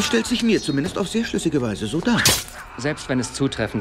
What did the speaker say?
Es stellt sich mir zumindest auf sehr schlüssige Weise so dar. Selbst wenn es zutreffend